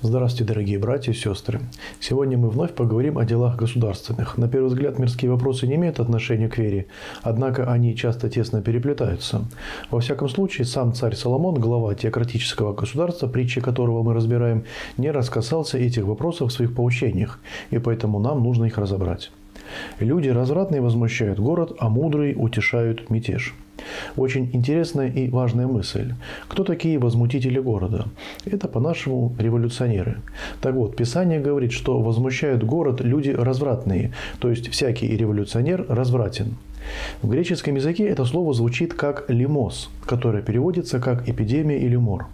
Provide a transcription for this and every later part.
Здравствуйте, дорогие братья и сестры. Сегодня мы вновь поговорим о делах государственных. На первый взгляд, мирские вопросы не имеют отношения к вере, однако они часто тесно переплетаются. Во всяком случае, сам царь Соломон, глава теократического государства, притчи которого мы разбираем, не раскасался этих вопросов в своих поучениях, и поэтому нам нужно их разобрать. Люди развратные возмущают город, а мудрые утешают мятеж. Очень интересная и важная мысль. Кто такие возмутители города? Это, по-нашему, революционеры. Так вот, Писание говорит, что возмущают город люди развратные, то есть всякий революционер развратен. В греческом языке это слово звучит как «лимос», которое переводится как «эпидемия» или «мор».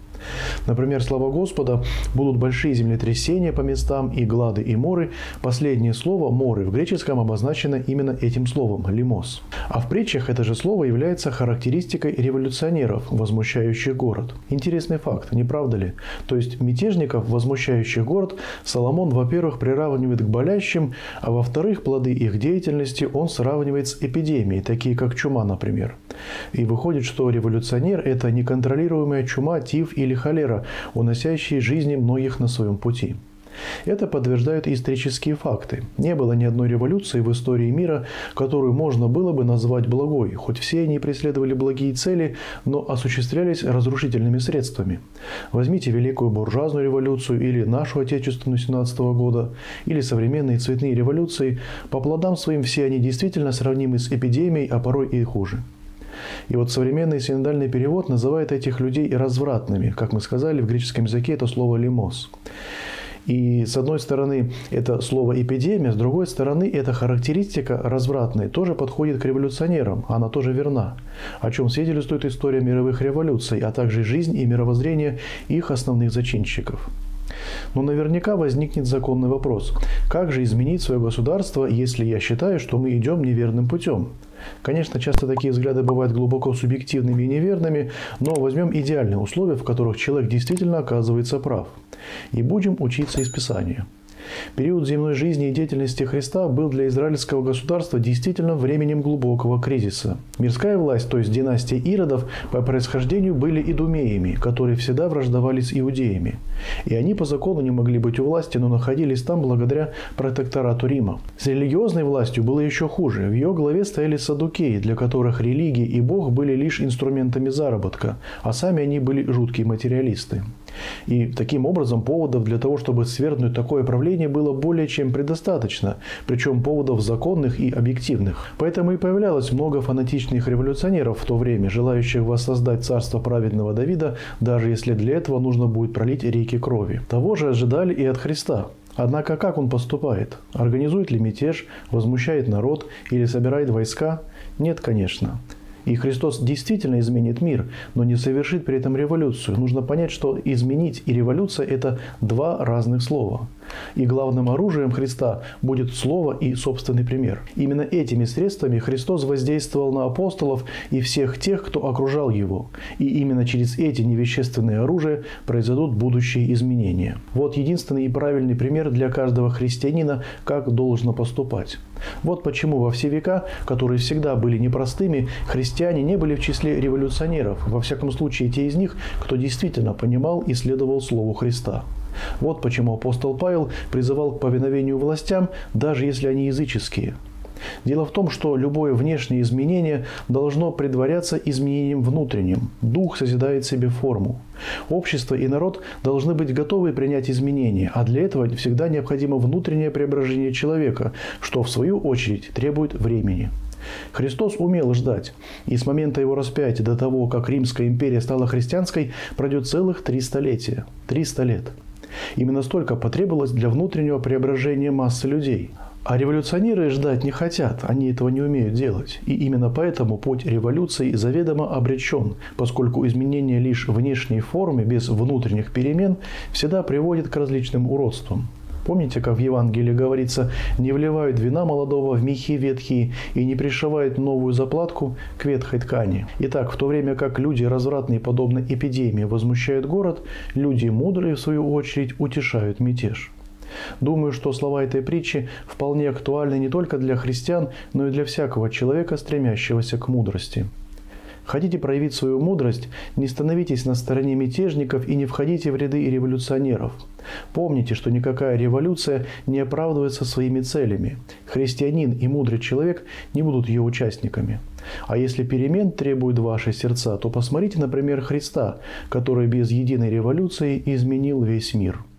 Например, слова Господа будут большие землетрясения по местам и глады и моры. Последнее слово «моры» в греческом обозначено именно этим словом – «лимос». А в притчах это же слово является характеристикой революционеров, возмущающих город. Интересный факт, не правда ли? То есть мятежников, возмущающих город, Соломон, во-первых, приравнивает к болящим, а во-вторых, плоды их деятельности он сравнивает с эпидемией, такие как чума, например. И выходит, что революционер – это неконтролируемая чума, тиф или холера, уносящие жизни многих на своем пути. Это подтверждают исторические факты. Не было ни одной революции в истории мира, которую можно было бы назвать благой, хоть все они преследовали благие цели, но осуществлялись разрушительными средствами. Возьмите Великую буржуазную революцию или нашу отечественную 17 года, или современные цветные революции, по плодам своим все они действительно сравнимы с эпидемией, а порой и хуже. И вот современный синодальный перевод называет этих людей развратными. Как мы сказали, в греческом языке это слово «лимос». И с одной стороны это слово эпидемия, с другой стороны эта характеристика развратная тоже подходит к революционерам, она тоже верна, о чем свидетельствует история мировых революций, а также жизнь и мировоззрение их основных зачинщиков. Но наверняка возникнет законный вопрос. Как же изменить свое государство, если я считаю, что мы идем неверным путем? Конечно, часто такие взгляды бывают глубоко субъективными и неверными, но возьмем идеальные условия, в которых человек действительно оказывается прав. И будем учиться из Писания. Период земной жизни и деятельности Христа был для израильского государства действительно временем глубокого кризиса. Мирская власть, то есть династия Иродов, по происхождению были идумеями, которые всегда враждовали с иудеями. И они по закону не могли быть у власти, но находились там благодаря протекторату Рима. С религиозной властью было еще хуже. В ее главе стояли садукеи, для которых религия и Бог были лишь инструментами заработка, а сами они были жуткие материалисты. И таким образом поводов для того, чтобы свергнуть такое правление, было более чем предостаточно, причем поводов законных и объективных. Поэтому и появлялось много фанатичных революционеров в то время, желающих воссоздать царство праведного Давида, даже если для этого нужно будет пролить реки крови. Того же ожидали и от Христа. Однако как он поступает? Организует ли мятеж, возмущает народ или собирает войска? Нет, конечно. И Христос действительно изменит мир, но не совершит при этом революцию. Нужно понять, что изменить и революция – это два разных слова. И главным оружием Христа будет слово и собственный пример. Именно этими средствами Христос воздействовал на апостолов и всех тех, кто окружал его. И именно через эти невещественные оружия произойдут будущие изменения. Вот единственный и правильный пример для каждого христианина, как должно поступать. Вот почему во все века, которые всегда были непростыми, христиане не были в числе революционеров, во всяком случае те из них, кто действительно понимал и следовал Слову Христа. Вот почему апостол Павел призывал к повиновению властям, даже если они языческие. Дело в том, что любое внешнее изменение должно предваряться изменением внутренним. Дух созидает себе форму. Общество и народ должны быть готовы принять изменения, а для этого всегда необходимо внутреннее преображение человека, что в свою очередь требует времени. Христос умел ждать, и с момента его распятия до того, как Римская империя стала христианской, пройдет целых три столетия. Триста лет. Именно столько потребовалось для внутреннего преображения массы людей. А революционеры ждать не хотят, они этого не умеют делать. И именно поэтому путь революции заведомо обречен, поскольку изменение лишь внешней формы без внутренних перемен всегда приводит к различным уродствам. Помните, как в Евангелии говорится, не вливают вина молодого в мехи ветхие и не пришивают новую заплатку к ветхой ткани. Итак, в то время как люди развратные, подобно эпидемии, возмущают город, люди мудрые, в свою очередь, утешают мятеж. Думаю, что слова этой притчи вполне актуальны не только для христиан, но и для всякого человека, стремящегося к мудрости. Хотите проявить свою мудрость, не становитесь на стороне мятежников и не входите в ряды революционеров. Помните, что никакая революция не оправдывается своими целями. Христианин и мудрый человек не будут ее участниками. А если перемен требуют ваши сердца, то посмотрите, например, Христа, который без единой революции изменил весь мир –